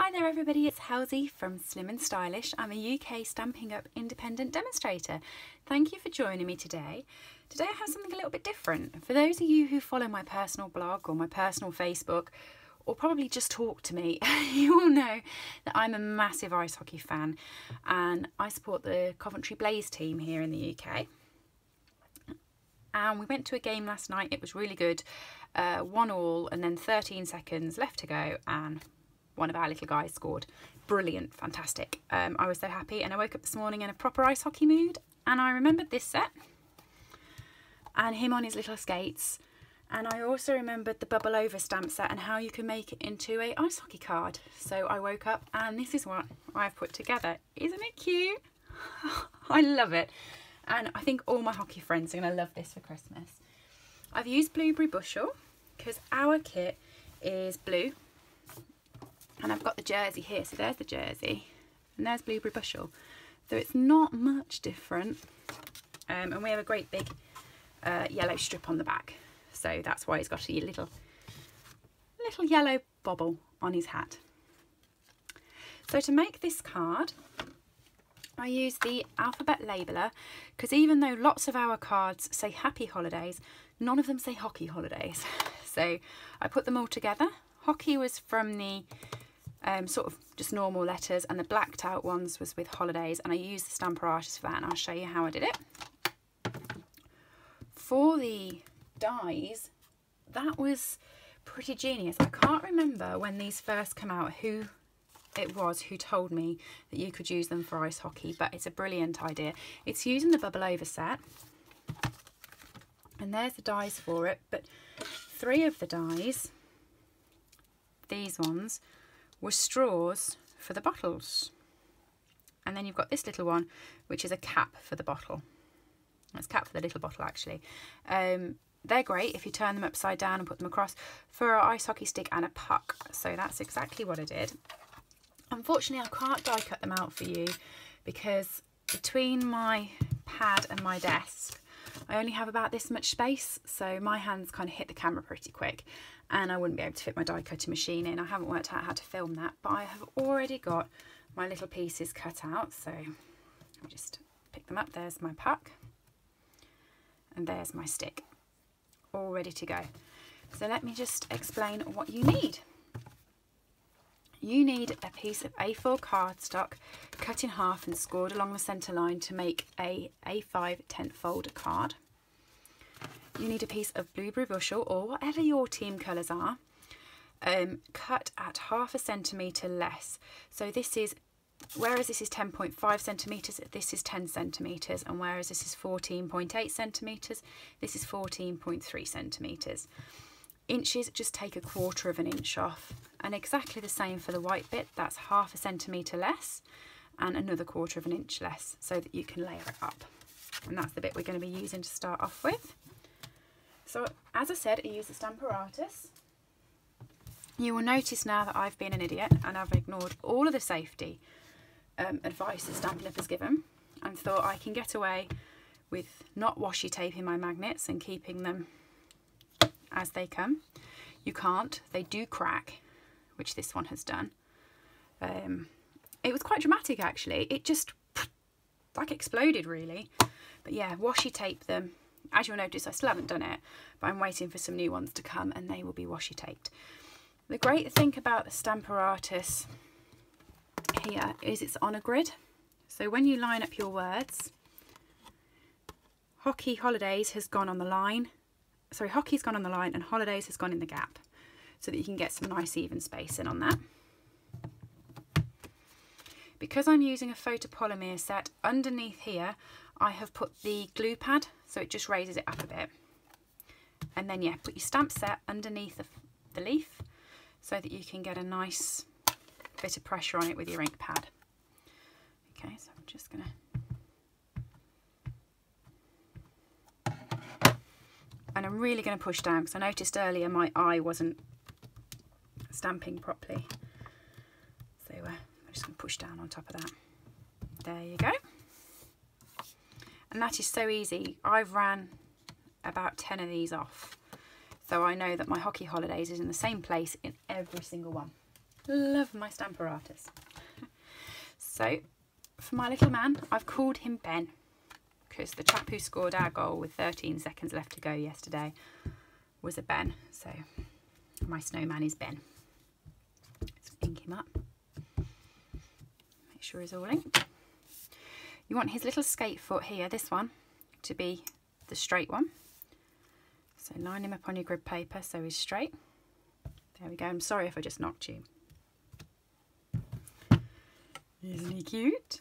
Hi there everybody, it's Halsey from Slimm and Stylish. I'm a UK Stampin' Up independent demonstrator. Thank you for joining me today. Today I have something a little bit different. For those of you who follow my personal blog or my personal Facebook, or probably just talk to me, you all know that I'm a massive ice hockey fan and I support the Coventry Blaze team here in the UK. And we went to a game last night, it was really good, uh, one all and then 13 seconds left to go and one of our little guys scored. Brilliant, fantastic. Um, I was so happy and I woke up this morning in a proper ice hockey mood and I remembered this set and him on his little skates and I also remembered the bubble over stamp set and how you can make it into a ice hockey card. So I woke up and this is what I've put together. Isn't it cute? I love it. And I think all my hockey friends are going to love this for Christmas. I've used Blueberry Bushel because our kit is blue and I've got the jersey here so there's the jersey. And there's blueberry bushel. So it's not much different. Um, and we have a great big uh, yellow strip on the back. So that's why he's got a little little yellow bobble on his hat. So to make this card I use the alphabet labeler because even though lots of our cards say happy holidays none of them say hockey holidays. So I put them all together. Hockey was from the um, sort of just normal letters and the blacked out ones was with holidays and I used the Stamparatus for that and I'll show you how I did it. For the dies, that was pretty genius. I can't remember when these first come out who it was who told me that you could use them for ice hockey, but it's a brilliant idea. It's using the bubble over set and there's the dies for it, but three of the dies, these ones, were straws for the bottles. And then you've got this little one, which is a cap for the bottle. It's cap for the little bottle, actually. Um, they're great if you turn them upside down and put them across for an ice hockey stick and a puck. So that's exactly what I did. Unfortunately, I can't die cut them out for you because between my pad and my desk, I only have about this much space. So my hands kind of hit the camera pretty quick and I wouldn't be able to fit my die cutting machine in. I haven't worked out how to film that, but I have already got my little pieces cut out. So I'll just pick them up. There's my puck and there's my stick, all ready to go. So let me just explain what you need. You need a piece of A4 cardstock cut in half and scored along the centre line to make a A5 tent fold card you need a piece of blueberry bushel or whatever your team colours are um, cut at half a centimetre less. So this is, whereas this is 10.5 centimetres, this is 10 centimetres, and whereas this is 14.8 centimetres, this is 14.3 centimetres. Inches, just take a quarter of an inch off. And exactly the same for the white bit, that's half a centimetre less and another quarter of an inch less so that you can layer it up. And that's the bit we're going to be using to start off with. So as I said, I use the Stamparatus. You will notice now that I've been an idiot and I've ignored all of the safety um, advice that Stampin' Up has given and thought I can get away with not washi taping my magnets and keeping them as they come. You can't, they do crack, which this one has done. Um, it was quite dramatic actually, it just like exploded really. But yeah, washi tape them as you'll notice, I still haven't done it, but I'm waiting for some new ones to come and they will be washi taped. The great thing about the Stamparatus here is it's on a grid. So when you line up your words, Hockey Holidays has gone on the line. Sorry, Hockey's gone on the line and Holidays has gone in the gap so that you can get some nice even spacing on that. Because I'm using a photopolymer set, underneath here I have put the glue pad so it just raises it up a bit. And then yeah, put your stamp set underneath the, the leaf so that you can get a nice bit of pressure on it with your ink pad. Okay, so I'm just going to Really going to push down because I noticed earlier my eye wasn't stamping properly. So uh, I'm just going to push down on top of that. There you go and that is so easy. I've ran about 10 of these off. So I know that my hockey holidays is in the same place in every single one. Love my Stamparatus. so, for my little man, I've called him Ben because the chap who scored our goal with 13 seconds left to go yesterday was a Ben. So, my snowman is Ben. Let's ink him up. Make sure he's all inked. You want his little skate foot here, this one, to be the straight one. So line him up on your grid paper so he's straight. There we go. I'm sorry if I just knocked you. Isn't he cute?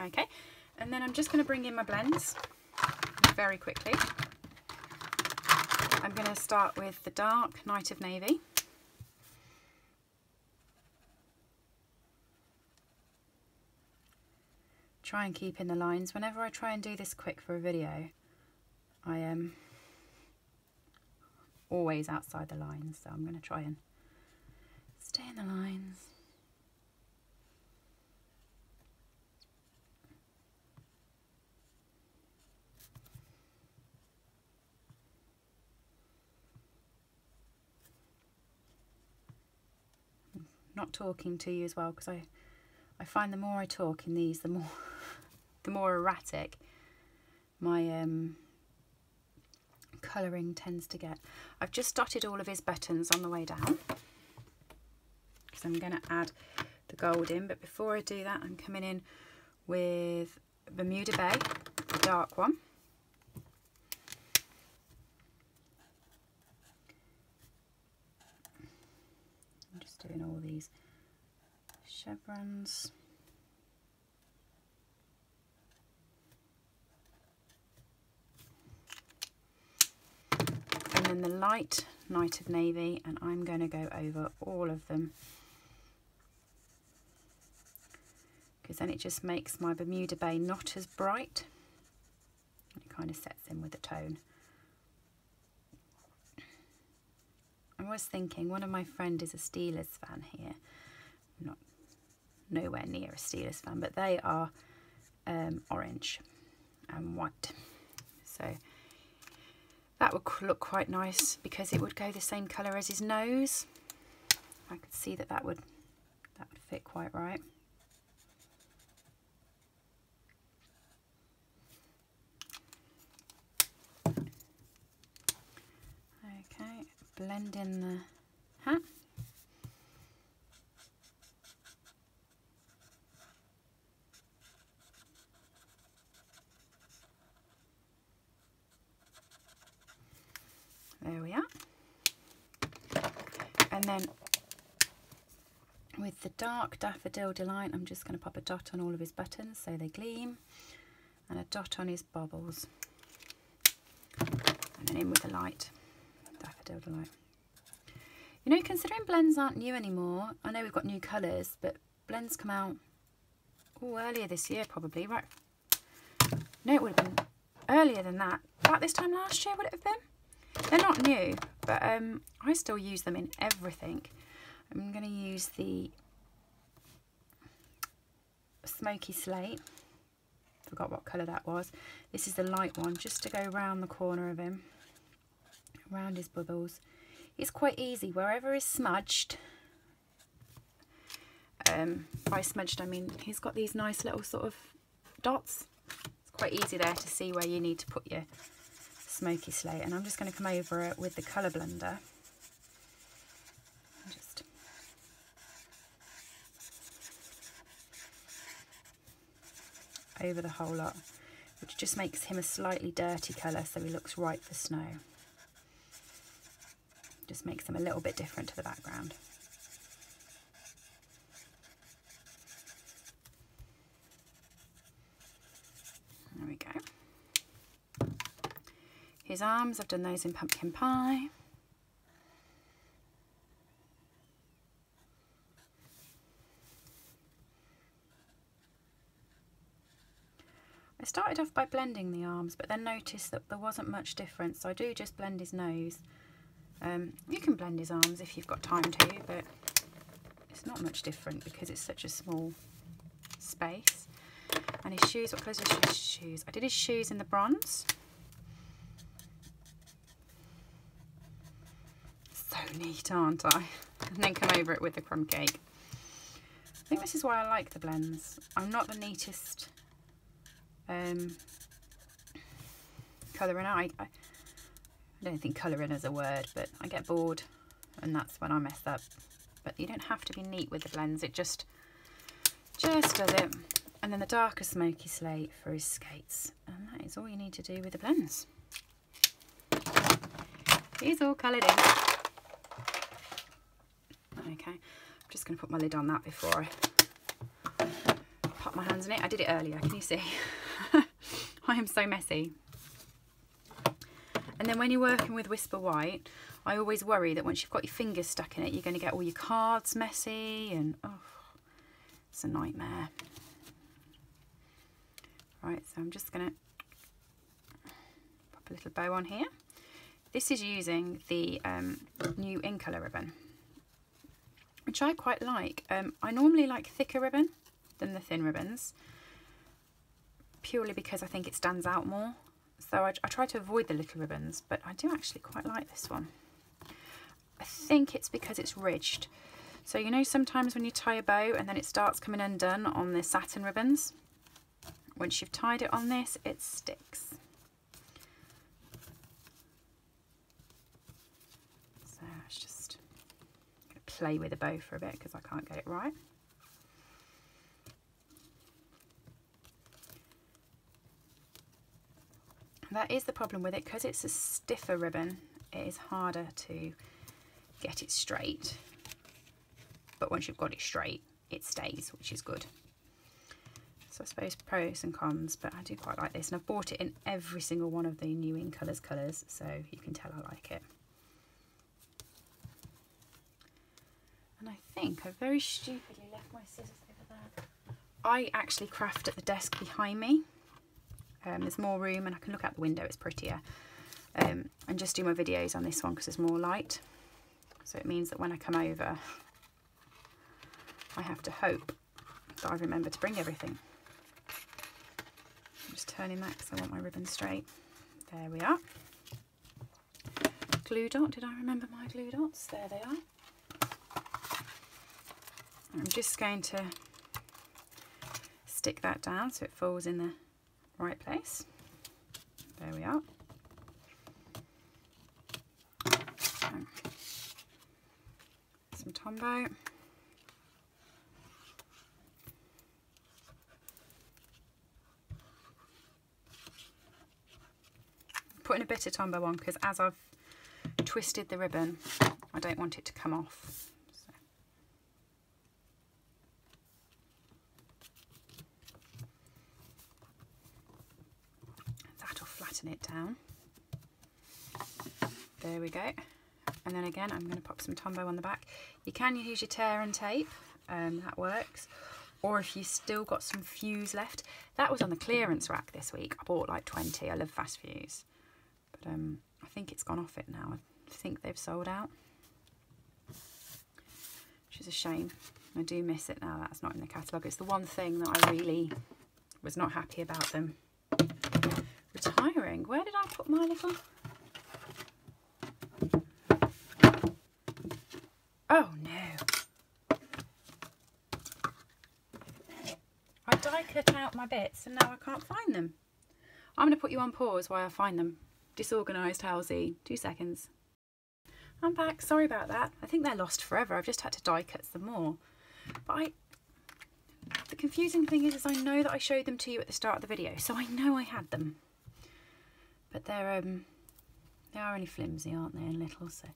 Okay, and then I'm just going to bring in my blends very quickly. I'm going to start with the dark Night of Navy. Try and keep in the lines. Whenever I try and do this quick for a video, I am always outside the lines, so I'm going to try and stay in the lines. Not talking to you as well because I I find the more I talk in these the more the more erratic my um colouring tends to get. I've just dotted all of his buttons on the way down because I'm going to add the gold in but before I do that I'm coming in with Bermuda Bay, the dark one. Doing all these chevrons. And then the light Night of Navy and I'm going to go over all of them because then it just makes my Bermuda Bay not as bright it kind of sets in with the tone. Was thinking one of my friend is a Steelers fan here not nowhere near a Steelers fan but they are um, orange and white so that would look quite nice because it would go the same colour as his nose. I could see that that would that would fit quite right. Okay, blend in the hat. There we are. And then with the dark Daffodil Delight, I'm just going to pop a dot on all of his buttons so they gleam and a dot on his bobbles. And then in with the light, Delight. You know, considering blends aren't new anymore, I know we've got new colours, but blends come out earlier this year probably, right? No, it would have been earlier than that. About this time last year would it have been? They're not new, but um, I still use them in everything. I'm going to use the Smoky Slate. Forgot what colour that was. This is the light one, just to go round the corner of him, around his bubbles. It's quite easy, wherever is smudged, um, by smudged I mean he's got these nice little sort of dots. It's quite easy there to see where you need to put your smoky slate and I'm just going to come over it with the colour blender just over the whole lot which just makes him a slightly dirty colour so he looks right for snow just makes them a little bit different to the background there we go his arms, I've done those in pumpkin pie. I started off by blending the arms, but then noticed that there wasn't much difference, so I do just blend his nose. Um, you can blend his arms if you've got time to, but it's not much different because it's such a small space. And his shoes, what colours are his shoes? I did his shoes in the bronze. So neat, aren't I? And then come over it with the crumb cake. I think this is why I like the blends. I'm not the neatest um, colouring. I, I, I don't think colouring is a word, but I get bored and that's when I mess up. But you don't have to be neat with the blends. It just, just does it. And then the darker smoky slate for his skates. And that is all you need to do with the blends. He's all coloured in. Okay, I'm just going to put my lid on that before I pop my hands in it. I did it earlier, can you see? I am so messy. And then when you're working with Whisper White, I always worry that once you've got your fingers stuck in it, you're going to get all your cards messy and oh, it's a nightmare. Right, so I'm just going to pop a little bow on here. This is using the um, new Incolour ribbon, which I quite like. Um, I normally like thicker ribbon than the thin ribbons, purely because I think it stands out more. So I, I try to avoid the little ribbons, but I do actually quite like this one. I think it's because it's ridged. So you know sometimes when you tie a bow and then it starts coming undone on the satin ribbons? Once you've tied it on this, it sticks. So let's just play with the bow for a bit because I can't get it right. That is the problem with it because it's a stiffer ribbon. It is harder to get it straight. But once you've got it straight, it stays, which is good. So I suppose pros and cons, but I do quite like this. And I've bought it in every single one of the new Incolours colours, colours, so you can tell I like it. And I think I very stupidly left my scissors over there. I actually craft at the desk behind me. Um, there's more room and I can look out the window, it's prettier. Um, and just do my videos on this one because there's more light. So it means that when I come over, I have to hope that I remember to bring everything. I'm just turning that because I want my ribbon straight. There we are. Glue dot, did I remember my glue dots? There they are. I'm just going to stick that down so it falls in the right place. There we are. some Tombow. Putting a bit of Tombow on because as I've twisted the ribbon, I don't want it to come off. So. That'll flatten it down. There we go and then again I'm going to pop some Tombow on the back. You can use your tear and tape, um, that works. Or if you still got some fuse left. That was on the clearance rack this week. I bought like 20. I love fast fuse. But um, I think it's gone off it now. I think they've sold out. Which is a shame. I do miss it now. That's not in the catalogue. It's the one thing that I really was not happy about them retiring. Where did I put my little... Oh no. I die cut out my bits and now I can't find them. I'm going to put you on pause while I find them. Disorganised Halsey. Two seconds. I'm back. Sorry about that. I think they're lost forever. I've just had to die cut some more. But I... The confusing thing is, is I know that I showed them to you at the start of the video, so I know I had them. But they're, um... They are only flimsy, aren't they, and little, so...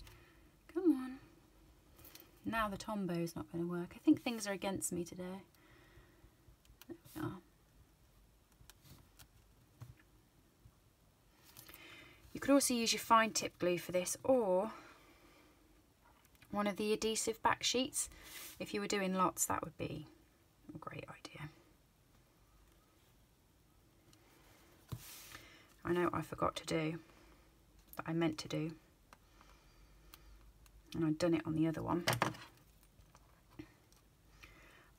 Come on. Now the Tombow Tombow's not going to work. I think things are against me today. There we are. You could also use your fine tip glue for this or one of the adhesive back sheets. If you were doing lots, that would be great idea. I know I forgot to do, that I meant to do and I'd done it on the other one.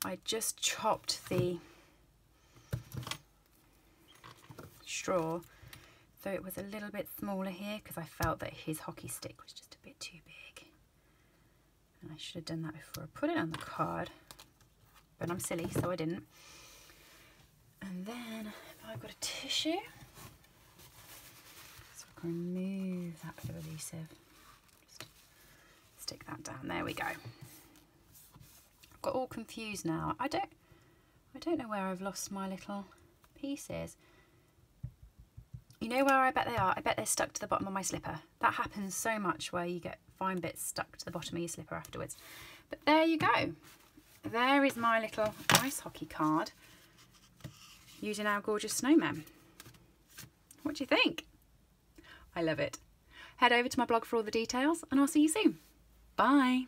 I just chopped the straw so it was a little bit smaller here because I felt that his hockey stick was just a bit too big. And I should have done that before I put it on the card, but I'm silly, so I didn't. And then I've got a tissue. Remove that bit adhesive. Just stick that down. There we go. I've got all confused now. I don't I don't know where I've lost my little pieces. You know where I bet they are? I bet they're stuck to the bottom of my slipper. That happens so much where you get fine bits stuck to the bottom of your slipper afterwards. But there you go. There is my little ice hockey card using our gorgeous snowman. What do you think? I love it. Head over to my blog for all the details and I'll see you soon. Bye.